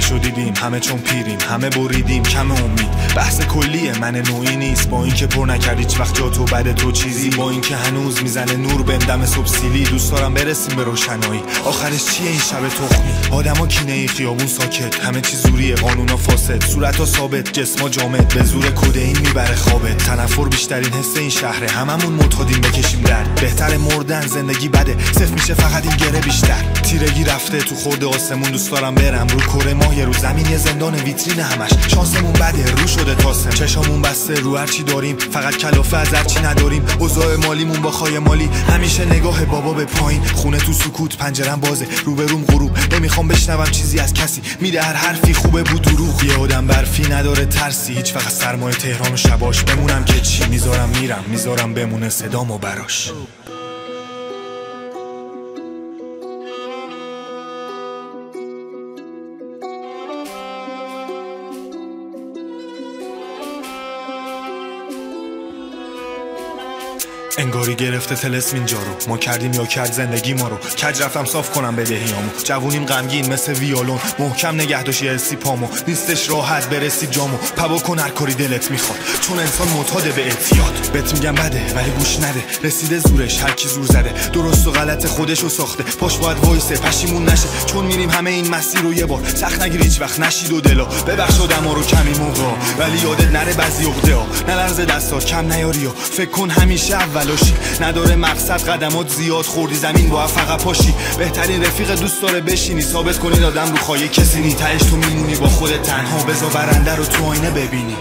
چشو دیدیم همه چون پیریم همه بریدیم کم امید. بحث کلیه من نوعی نیست با اینکه پر نکردی هیچ وقت جا تو بعد تو چیزی. با اینکه هنوز می‌زنه نور بهم دم صبح سیلی دوست دارم برسیم به روشنایی. آخرش چیه این شب تخمی؟ آدما کینه ای خیابون ساکت. همه چی زوریه قانونا فاسد. صورتا ثابت جسما جامد. به زور کدئین می‌بره خوابه. تنفر بیشترین حس این شهره. هممون معتادیم بکشیم در. بهتر مردن زندگی بده. صف میشه فقط این گره بیشتر. تیرگی رفته تو خورده آسمون دوست دارم برم. رو کره ماه یه رو زمین یه زندان ویترین همش. شانسمون بده رو شده تاسم چشامون بسته رو هرچی داریم. فقط کلافه از هرچی نداریم. اوضاع مالیمون با خای مالی. همیشه نگاه بابا به پایین. خونه تو سکوت پنجرم بازه. روبروم غروب. نمی‌خوام بشنوم چیزی از کسی. میده هر حرفی خوبه بود دروغ. یه آدم برفی نداره ترسی. هیچ فقط سرمایه تهران و شباش. بمونم که چی؟ می‌ذارم میرم. می‌ذارم بمونه صدام و براش. انگاری گرفته تلسم اینجا رو. ما کردیم یا کرد زندگی ما رو. کج رفتم صاف کنم بدهیامو جوونیم غمگین مثل ویولون محکم نگه داشت یه پامو نیستش راحت برسی جامو. پبا کن هر کاری دلت می‌خواد. چون انسان معتاده به اعتیاد. بهت میگم بده ولی گوش نده. رسیده زورش هر کی زور زده. درست و غلط خودشو ساخته. پاش باید وایسه پشیمون نشه. چون میریم همه این مسیر رو یه بار. سخت نگیر هیچ وقت نشید و دلا. ببخش آدما رو کمی موقع. ولی یادت نره بعضی عقده ها. نلرز دستات کم نیاری فکر کن همیشه اولاشی نداره مقصد قدمات زیاد خوردی زمین با فقط پاشی. بهترین رفیق دوست داره بشینی ثابت کنی آدم رو خواهی کسی نی. تهش تو میمونی با خودت تنها. بزا برنده رو تو آینه ببینی.